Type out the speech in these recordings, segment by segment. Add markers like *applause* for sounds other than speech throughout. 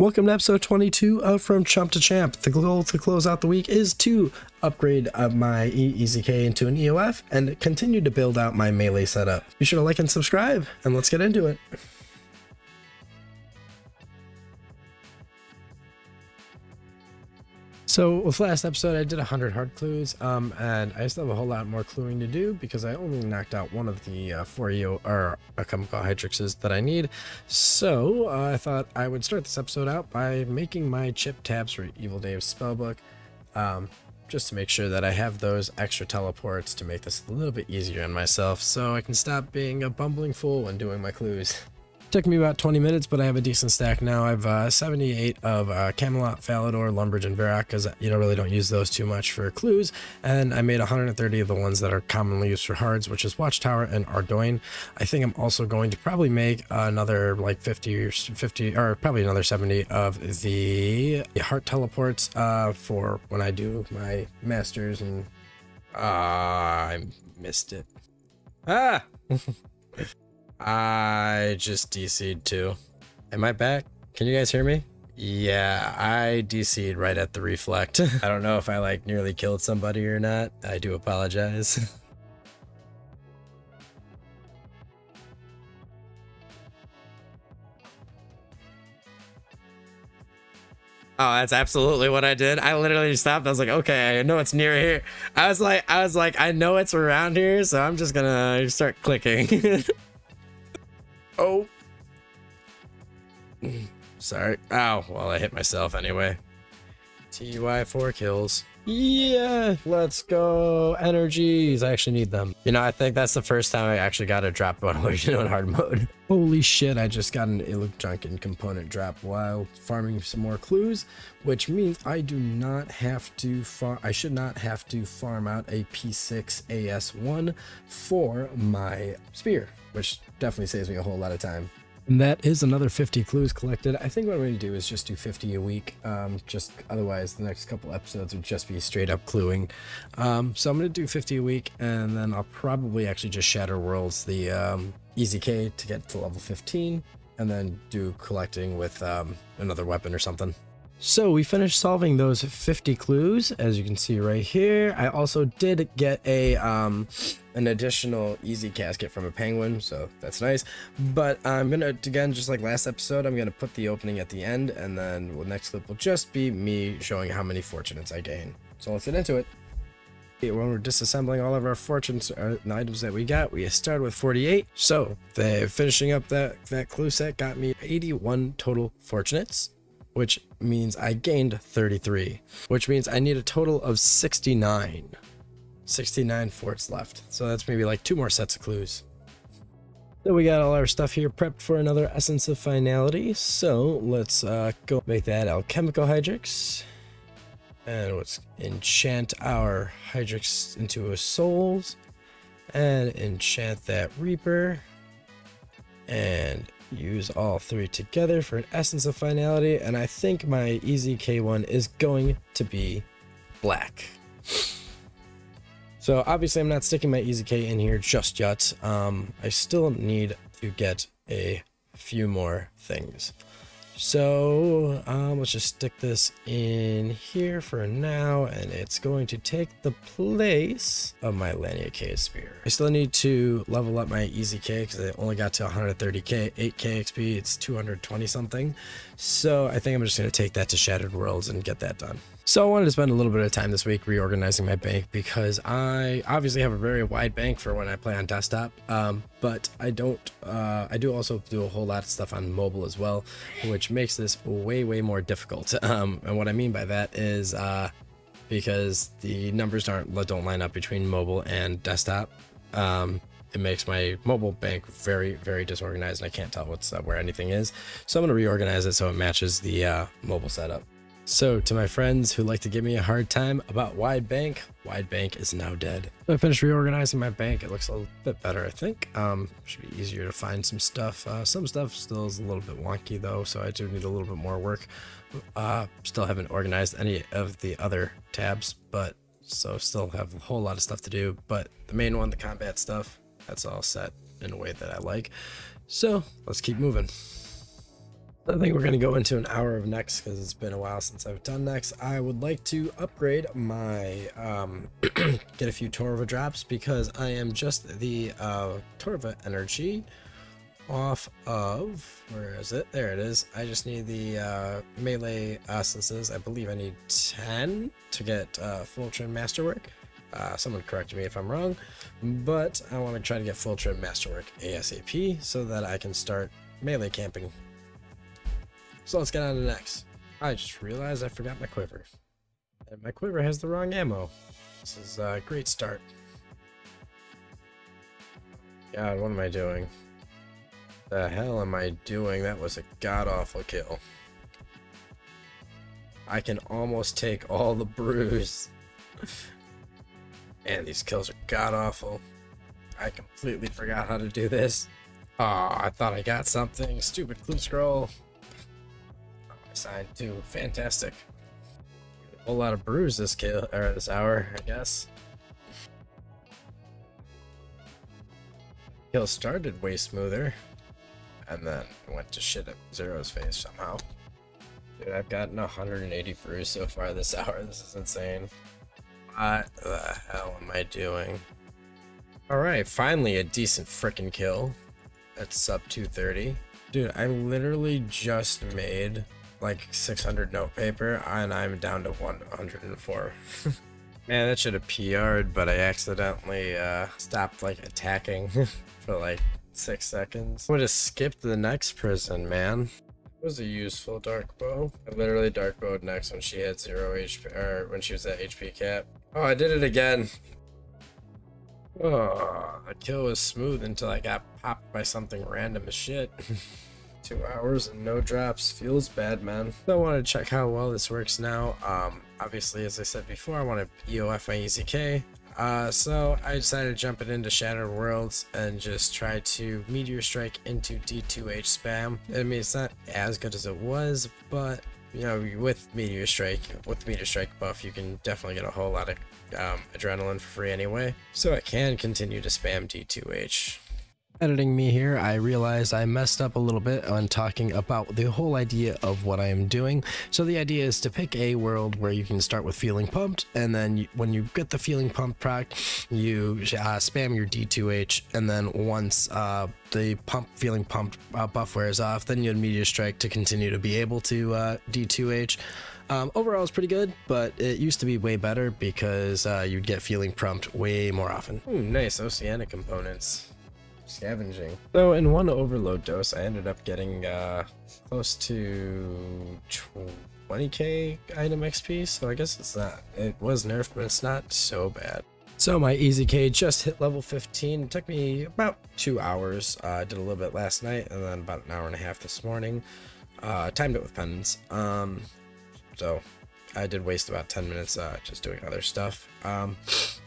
Welcome to episode 22 of From Chump to Champ. The goal to close out the week is to upgrade uh, my EZK into an EOF and continue to build out my melee setup. Be sure to like and subscribe, and let's get into it. So with last episode, I did 100 hard clues, um, and I still have a whole lot more cluing to do because I only knocked out one of the uh, four EO or chemical hydrixes that I need. So uh, I thought I would start this episode out by making my chip tabs for Evil Dave's spellbook, um, just to make sure that I have those extra teleports to make this a little bit easier on myself, so I can stop being a bumbling fool when doing my clues. *laughs* Took me about 20 minutes, but I have a decent stack now. I have uh, 78 of uh, Camelot, Falador, Lumbridge, and Varrock, because you know really don't use those too much for clues. And I made 130 of the ones that are commonly used for hards, which is Watchtower and Ardougne. I think I'm also going to probably make another like 50 or 50, or probably another 70 of the heart teleports uh, for when I do my masters. And uh, I missed it. Ah! *laughs* I just DC'd too. Am I back? Can you guys hear me? Yeah, I DC'd right at the reflect. *laughs* I don't know if I like nearly killed somebody or not. I do apologize. *laughs* Oh, that's absolutely what I did. I literally stopped. I was like, okay, I know it's near here. I was like, I was like, I know it's around here, so I'm just gonna start clicking. *laughs* Sorry. Ow. Well, I hit myself anyway. TY four kills. Yeah, let's go. Energies. I actually need them. You know, I think that's the first time I actually got a drop while you know in hard mode. Holy shit, I just got an Ilujankan component drop while farming some more clues, which means I do not have to farm, I should not have to farm out a P6 AS1 for my spear, which definitely saves me a whole lot of time. And that is another 50 clues collected. I think what I'm going to do is just do 50 a week. Um, just otherwise, the next couple episodes would just be straight up cluing. Um, so I'm going to do 50 a week, and then I'll probably actually just shatter worlds the um, EZK to get to level 15, and then do collecting with um, another weapon or something. So we finished solving those 50 clues, as you can see right here. I also did get a um, an additional easy casket from a penguin, so that's nice. But I'm gonna, again, just like last episode, I'm gonna put the opening at the end, and then the next clip will just be me showing how many fortunates I gain. So let's get into it. When we're disassembling all of our fortunes and items that we got, we started with 48. So the finishing up that, that clue set got me 81 total fortunates which means I gained 33, which means I need a total of 69. 69 forts left. So that's maybe like two more sets of clues. So we got all our stuff here prepped for another Essence of Finality. So let's uh, go make that Alchemical Hydrix. And let's enchant our Hydrix into a Souls. And enchant that Reaper. And use all three together for an essence of finality and I think my EZK1 is going to be black. So obviously I'm not sticking my EZK in here just yet. Um, I still need to get a few more things. So um, let's just stick this in here for now, and it's going to take the place of my Laniakea Spear. I still need to level up my EZK because I only got to 130k, 8k XP, it's 220 something. So I think I'm just going to take that to Shattered Worlds and get that done. So I wanted to spend a little bit of time this week reorganizing my bank because I obviously have a very wide bank for when I play on desktop, um, but I don't, uh, I do also do a whole lot of stuff on mobile as well, which makes this way, way more difficult. *laughs* Um, and what I mean by that is uh, because the numbers aren't don't line up between mobile and desktop. Um, it makes my mobile bank very, very disorganized and I can't tell what's uh, where anything is. So I'm going to reorganize it so it matches the uh, mobile setup. So, to my friends who like to give me a hard time about Wide Bank, Wide Bank is now dead. I finished reorganizing my bank. It looks a little bit better, I think. Um, should be easier to find some stuff. Uh, some stuff still is a little bit wonky though, so I do need a little bit more work. Uh, still haven't organized any of the other tabs, but so still have a whole lot of stuff to do. But the main one, the combat stuff, that's all set in a way that I like. So let's keep moving. I think we're going to go into an hour of Nex because it's been a while since I've done Nex. I would like to upgrade my, um, *clears throat* get a few Torva drops because I am just the uh, Torva energy off of, where is it? There it is. I just need the uh, melee essences. I believe I need 10 to get uh, full trim masterwork. Uh, someone correct me if I'm wrong, but I want to try to get full trim masterwork ASAP so that I can start melee camping so let's get on to the Nex. I just realized I forgot my quiver. And my quiver has the wrong ammo. This is a great start. God, what am I doing? The hell am I doing? That was a god-awful kill. I can almost take all the brews. *laughs* and these kills are god-awful. I completely forgot how to do this. Aw, oh, I thought I got something. Stupid clue scroll side too. Fantastic. A whole lot of brews this kill or this hour, I guess. Kill started way smoother, and then went to shit at Zaros phase somehow. Dude, I've gotten 180 brews so far this *laughs* hour. This is insane. What the hell am I doing? Alright, finally a decent frickin' kill at sub 230. Dude, I literally just made like 600 note paper and I'm down to 104. *laughs* Man, that should have PR'd, but I accidentally uh, stopped like attacking *laughs* for like six seconds. Would have skipped the next prison, man. It was a useful dark bow. I literally dark bowed Nex when she had zero HP, or when she was at HP cap. Oh, I did it again. Oh, the kill was smooth until I got popped by something random as shit. *laughs* Two hours and no drops. Feels bad, man. I want to check how well this works now. Um, obviously, as I said before, I want to EOF my EZK. Uh, so I decided to jump it into Shattered Worlds and just try to Meteor Strike into D2H spam. I mean, it's not as good as it was, but you know, with Meteor Strike, with Meteor Strike buff, you can definitely get a whole lot of um, adrenaline for free anyway. So I can continue to spam D2H editing me here, I realized I messed up a little bit on talking about the whole idea of what I am doing. So the idea is to pick a world where you can start with feeling pumped, and then you, when you get the feeling pumped proc, you uh, spam your D2H, and then once uh, the pump feeling pumped uh, buff wears off, then you would meteor strike to continue to be able to uh, D2H. Um, overall, it's pretty good, but it used to be way better because uh, you'd get feeling pumped way more often. Ooh, nice oceanic components scavenging. So in one overload dose, I ended up getting uh, close to 20k item XP, so I guess it's not, it was nerfed, but it's not so bad. So my EZK just hit level 15. It took me about two hours. Uh, did a little bit last night and then about an hour and a half this morning. Uh, timed it with penance. Um, so I did waste about 10 minutes uh, just doing other stuff. Um,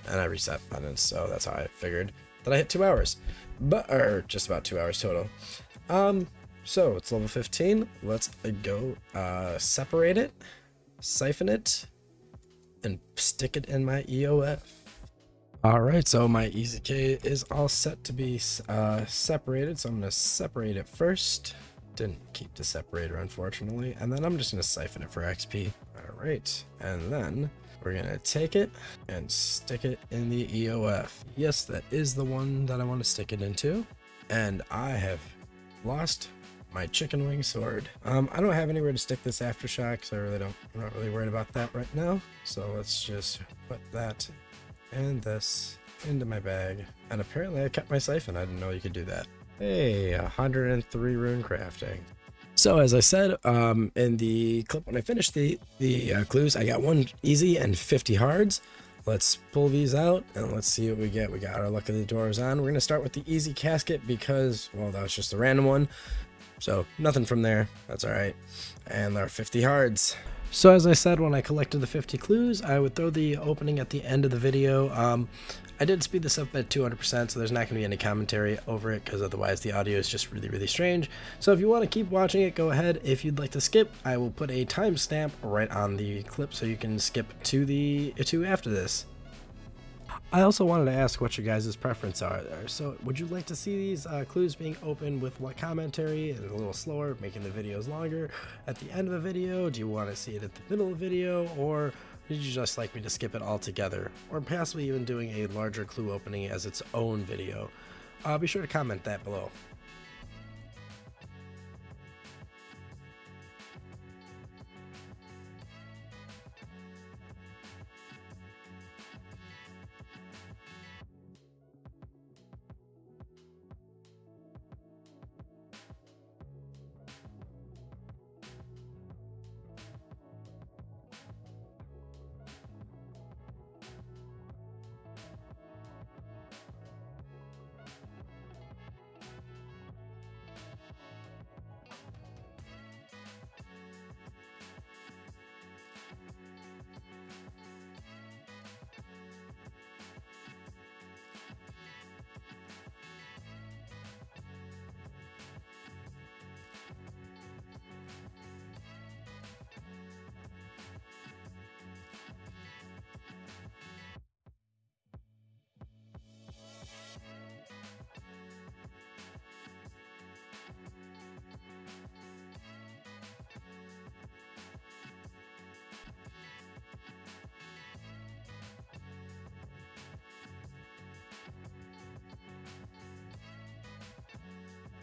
and I reset penance, so that's how I figured that I hit two hours but or just about two hours total. Um, so it's level 15. Let's go uh, separate it, siphon it, and stick it in my EOF. All right, so my EZK is all set to be uh, separated. So I'm gonna separate it first. Didn't keep the separator, unfortunately. And then I'm just gonna siphon it for XP. All right, and then we're gonna take it and stick it in the EOF. Yes, that is the one that I want to stick it into. And I have lost my chicken wing sword. Um, I don't have anywhere to stick this aftershock, so I really don't, I'm not really worried about that right now. So let's just put that and this into my bag. And apparently I kept my siphon. I didn't know you could do that. Hey, 103 rune crafting. So as I said um, in the clip when I finished the, the uh, clues, I got one easy and 50 hards. Let's pull these out and let's see what we get. We got our luck of the doors on. We're going to start with the easy casket because, well, that was just a random one. So nothing from there. That's all right. And our 50 hards. So as I said, when I collected the 50 clues, I would throw the opening at the end of the video. Um, I did speed this up at 200%, so there's not going to be any commentary over it, because otherwise the audio is just really, really strange. So if you want to keep watching it, go ahead. If you'd like to skip, I will put a timestamp right on the clip so you can skip to the to after this. I also wanted to ask what your guys' preference are there. So would you like to see these uh, clues being open with what commentary and a little slower, making the videos longer at the end of a video? Do you want to see it at the middle of the video or would you just like me to skip it altogether? Or possibly even doing a larger clue opening as its own video? Uh, be sure to comment that below.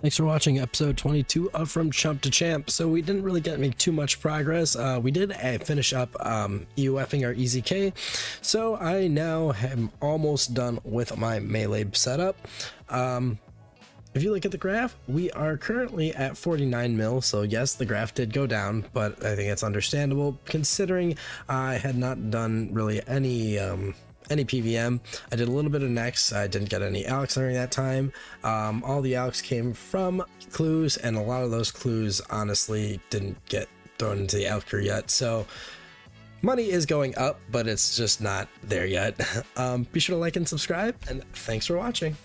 Thanks for watching episode 22 of From Chump to Champ. So we didn't really get make too much progress. Uh, we did uh, finish up um, EOFing our EZK. So I now am almost done with my melee setup. Um, if you look at the graph, we are currently at 49 mil. So yes, the graph did go down, but I think it's understandable considering I had not done really any um, any PVM. I did a little bit of Nex. I didn't get any Alex during that time. Um, all the Alex came from clues, and a lot of those clues honestly didn't get thrown into the Alker yet. So money is going up, but it's just not there yet. *laughs* Um, be sure to like and subscribe, and thanks for watching.